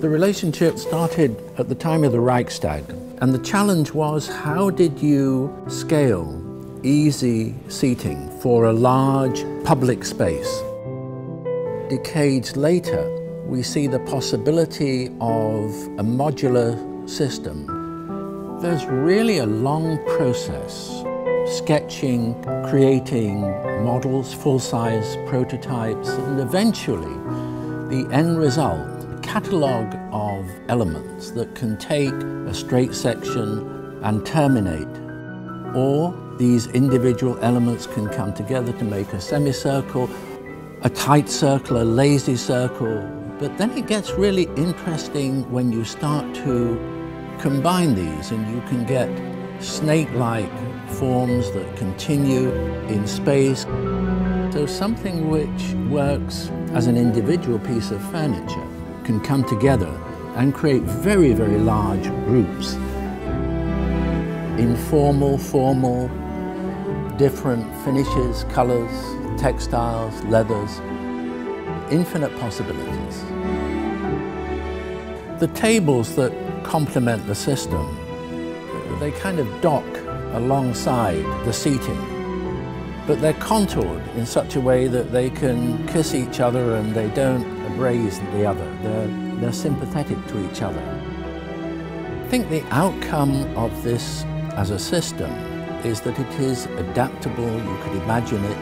The relationship started at the time of the Reichstag, and the challenge was how did you scale easy seating for a large public space? Decades later, we see the possibility of a modular system. There's really a long process sketching, creating models, full-size prototypes, and eventually the end result catalogue of elements that can take a straight section and terminate. Or these individual elements can come together to make a semicircle, a tight circle, a lazy circle. But then it gets really interesting when you start to combine these and you can get snake-like forms that continue in space. So something which works as an individual piece of furniture can come together and create very, very large groups. Informal, formal, different finishes, colors, textiles, leathers, infinite possibilities. The tables that complement the system, they kind of dock alongside the seating, but they're contoured in such a way that they can kiss each other and they don't raise the other. They're, they're sympathetic to each other. I think the outcome of this as a system is that it is adaptable. You could imagine it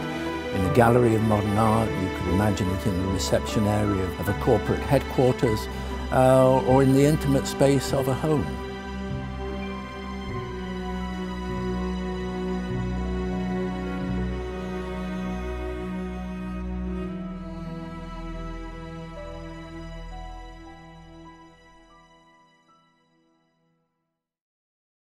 in a gallery of modern art, you could imagine it in the reception area of a corporate headquarters, uh, or in the intimate space of a home.